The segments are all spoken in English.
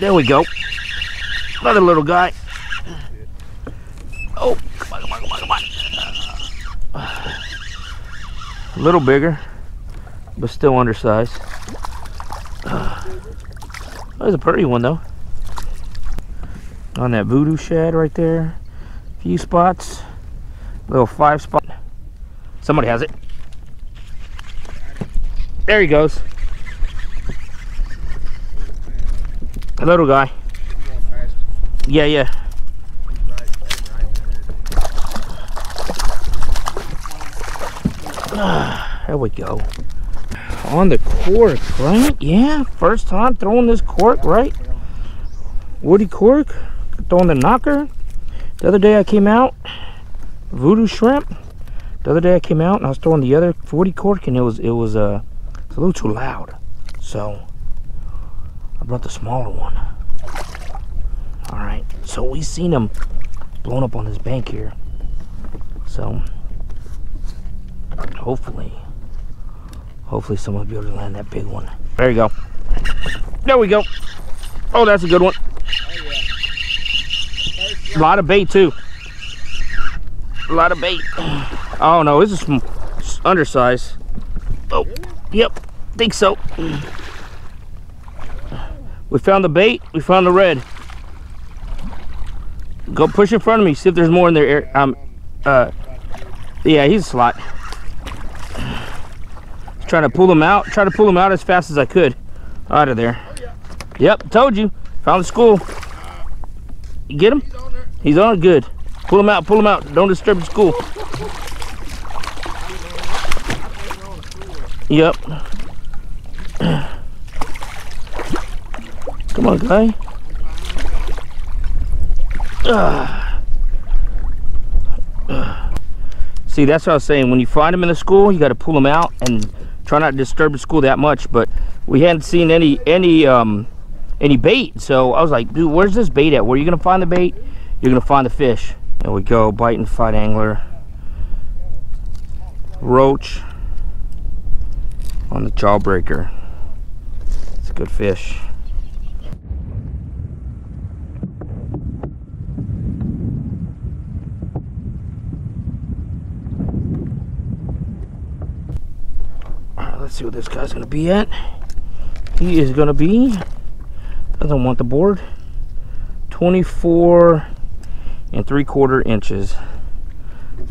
There we go. Another little guy. Oh, come on, come on, come on, come on. A little bigger, but still undersized. That's a pretty one though. On that voodoo shad right there. Few spots. Little five spot. Somebody has it. There he goes. Little guy. Yeah, yeah. there we go. On the cork, right? Yeah, first time throwing this cork, right? Woody cork, throwing the knocker. The other day I came out, voodoo shrimp. The other day I came out and I was throwing the other 40 cork and it was it was uh a little too loud. So I brought the smaller one. All right, so we seen him blown up on this bank here. So hopefully, hopefully someone will be able to land that big one. There you go. There we go. Oh, that's a good one. A lot of bait too. A lot of bait. Oh no, this is undersized. Oh, yep, think so. We found the bait. We found the red. Go push in front of me. See if there's more in there. Um, uh, yeah, he's a slot. Trying to pull him out. Try to pull him out as fast as I could out of there. Yep, told you. Found the school. You get him? He's on good. Pull him out. Pull him out. Don't disturb the school. Yep. Come on, guy. Ugh. See, that's what I was saying. When you find them in the school, you got to pull them out and try not to disturb the school that much. But we hadn't seen any any um any bait, so I was like, dude, where's this bait at? Where are you gonna find the bait? You're gonna find the fish. There we go, Bite and Fight Angler, roach on the jawbreaker. It's a good fish. let's see what this guy's gonna be at. He is gonna be, doesn't want the board, 24 and three quarter inches.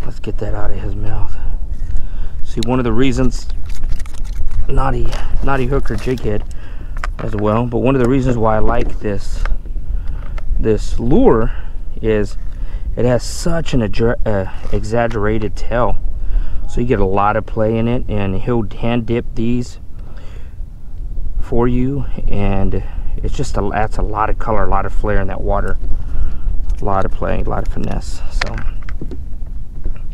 Let's get that out of his mouth. See, one of the reasons, naughty, naughty hooker jig head as well, but one of the reasons why I like this, this lure is it has such an uh, exaggerated tail you get a lot of play in it and he'll hand dip these for you and it's just a that's a lot of color a lot of flair in that water. A lot of play a lot of finesse so.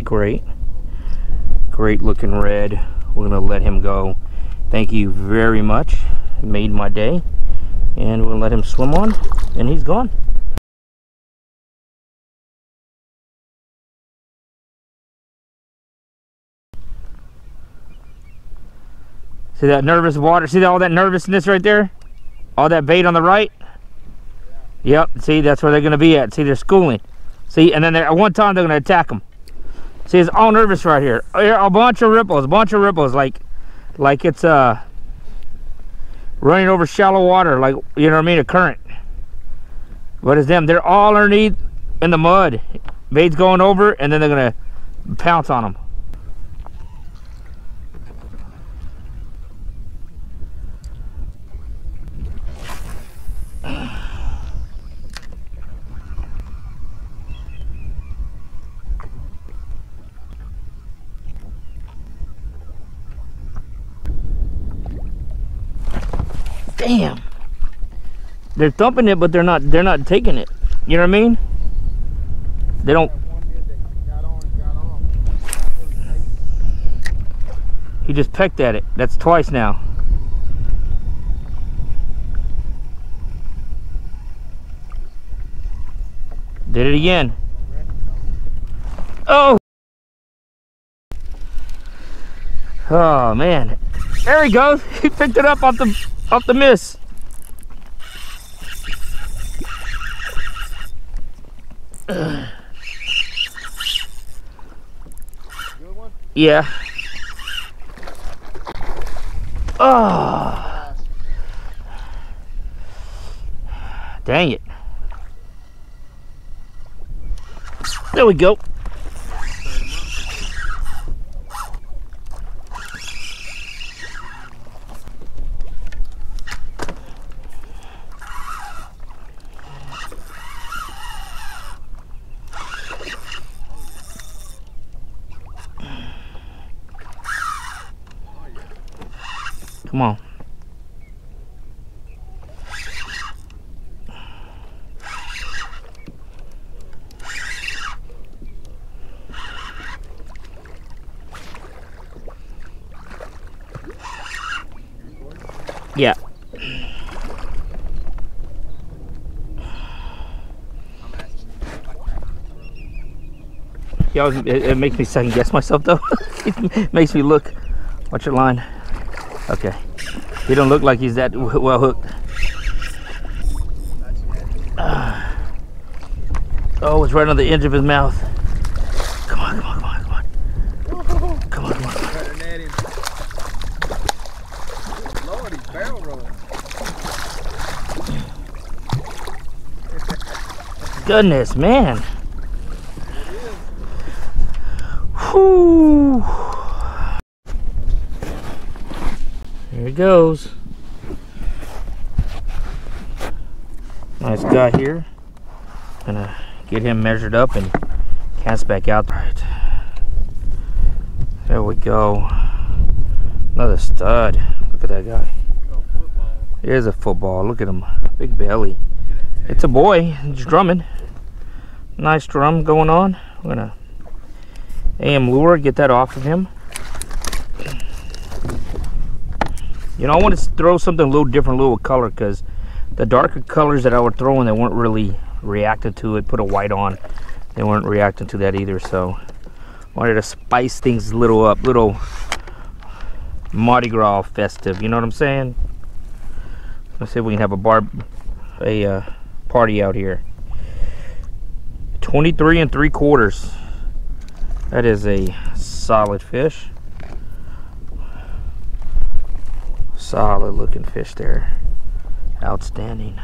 Great. Great looking red. We're gonna let him go. Thank you very much. Made my day. And we'll let him swim on and he's gone See that nervous water? See all that nervousness right there? All that bait on the right? Yep, see, that's where they're going to be at. See, they're schooling. See, and then at one time they're going to attack them. See, it's all nervous right here. A bunch of ripples, a bunch of ripples, like, like it's uh, running over shallow water, like, you know what I mean, a current. But it's them. They're all underneath in the mud. Bait's going over, and then they're going to pounce on them. Damn. They're thumping it, but they're not they're not taking it. You know what I mean? They don't He just pecked at it. That's twice now. Did it again. Oh! Oh man. There he goes. He picked it up off the off the miss. Yeah. Oh. Dang it. There we go. Yeah. Yeah, it, it makes me second guess myself though. it makes me look. Watch your line. Okay. He don't look like he's that well hooked. Uh, oh, it's right on the edge of his mouth. Come on, come on, come on, come on. Come on, come on. Better net him. Lord, he's barrel rolling. Goodness, man. Whoo. Here he goes. Nice guy here. Gonna get him measured up and cast back out. Right. There we go. Another stud. Look at that guy. Here's a football. Look at him. Big belly. It's a boy. He's drumming. Nice drum going on. I'm gonna AM lure, get that off of him. You know, I want to throw something a little different, a little color, because the darker colors that I were throwing, they weren't really reacting to it. Put a white on, they weren't reacting to that either. So, I wanted to spice things a little up, little Mardi Gras festive. You know what I'm saying? Let's see if we can have a bar, a uh, party out here. 23 and three quarters. That is a solid fish. Solid looking fish there. Outstanding.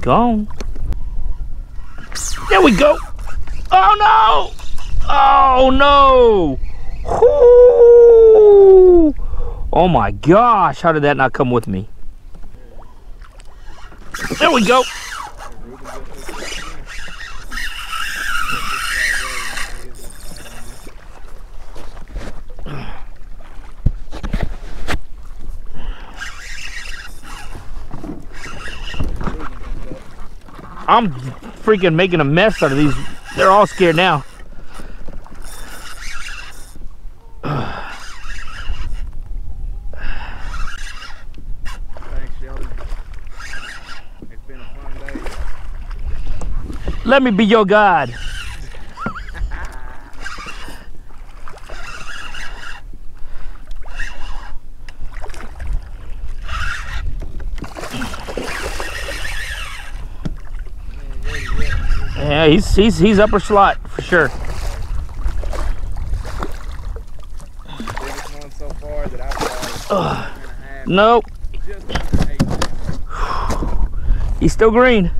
Gone. There we go. Oh no! Oh no! Oh my gosh, how did that not come with me? There we go. I'm freaking making a mess out of these. They're all scared now. Thanks, Sheldon. It's been a fun day. Let me be your guide. Yeah, he's he's he's upper slot for sure. Half. Nope, he's still green.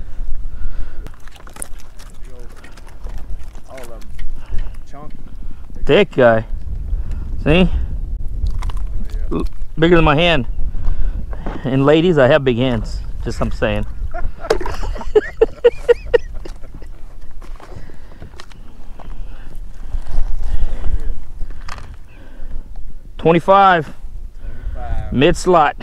Thick guy. See, bigger than my hand. And ladies, I have big hands. Just I'm saying. Twenty-five Seventy-five. mid slot.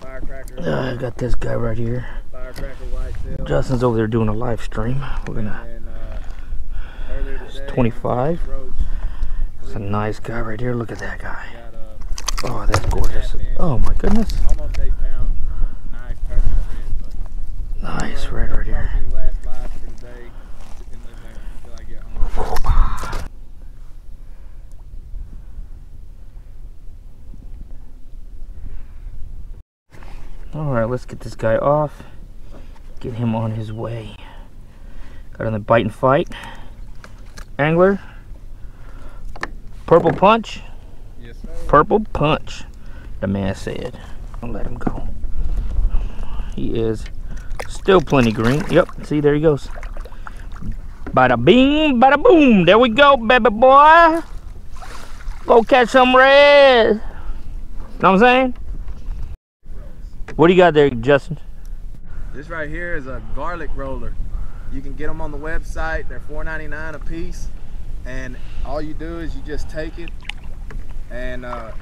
Firecracker. Uh, I got this guy right here. Firecracker. Justin's over there doing a live stream. We're gonna. Uh, earlier today, 25. It's a nice guy right here. Look at that guy. got uh, Oh, that's gorgeous. Oh my goodness. almost eight pound nice turkey red, but Nice red right here. Probably the last live for the day until I get home. All right, let's get this guy off. get him on his way. Got on the bite and fight. Angler. Purple punch. Yes, sir. Purple punch. The man said. I'll let him go. He is still plenty green. Yep, see, there he goes. Bada bing, bada boom. There we go, baby boy. Go catch some red. Know what I'm saying? What do you got there, Justin? This right here is a garlic roller. You can get them on the website. They're $4.99 a piece. And all you do is you just take it and uh,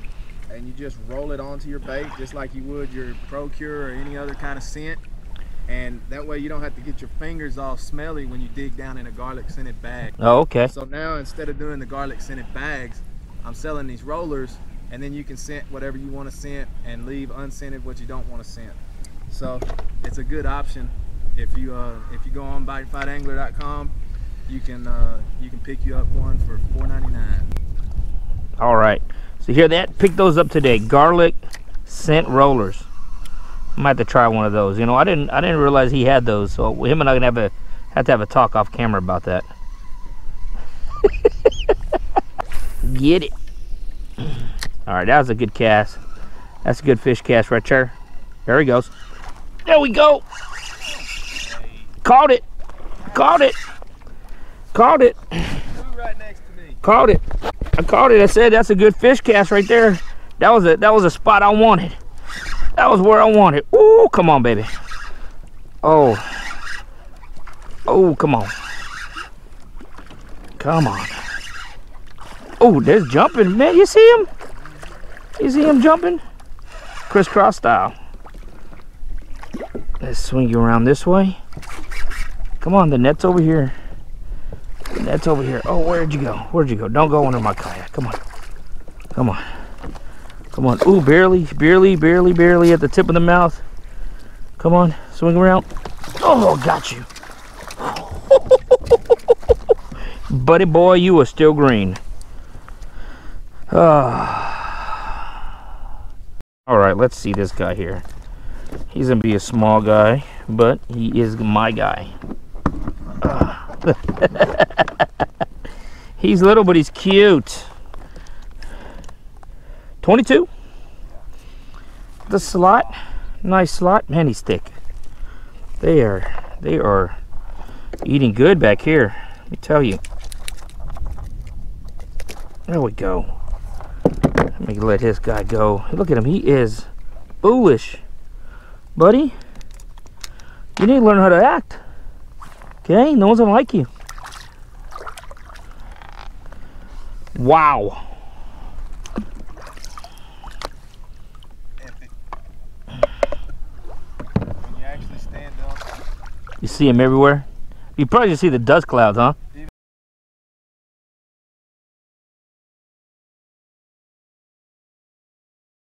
and you just roll it onto your bait just like you would your Pro-Cure or any other kind of scent. And that way you don't have to get your fingers all smelly when you dig down in a garlic scented bag. Oh, okay. So now instead of doing the garlic scented bags, I'm selling these rollers and then you can scent whatever you want to scent and leave unscented what you don't want to scent. So it's a good option if you uh, if you go on biteandfightangler.com, you can uh, you can pick you up one for $4.99. All right. So hear that? Pick those up today. Garlic scent rollers. I might have to try one of those. You know, I didn't I didn't realize he had those. So him and I gonna have a have to have a talk off camera about that. Get it. All right, that was a good cast. That's a good fish cast right there. There he goes. There we go. Caught it. Caught it. Caught it. Caught it. I caught it. I said that's a good fish cast right there. That was a that was a spot I wanted. That was where I wanted. Ooh, come on, baby. Oh. Oh, come on. Come on. Oh, there's jumping, man. You see him? You see him jumping? Crisscross style. Let's swing you around this way. Come on, the net's over here. The net's over here. Oh, where'd you go? Where'd you go? Don't go under my kayak. Come on. Come on. Come on. Ooh, barely, barely, barely, barely at the tip of the mouth. Come on. Swing around. Oh, got you. Buddy boy, you are still green. Ah. All right, let's see this guy here. He's gonna be a small guy, but he is my guy. He's little, but he's cute. 22. The slot, nice slot. Man, he's thick. They are, they are eating good back here. Let me tell you. There we go. Let me let his guy go. Look at him. He is foolish. Buddy, you need to learn how to act. Okay? No one's going to like you. Wow. You actually stand up, You see him everywhere. You probably just see the dust clouds, huh?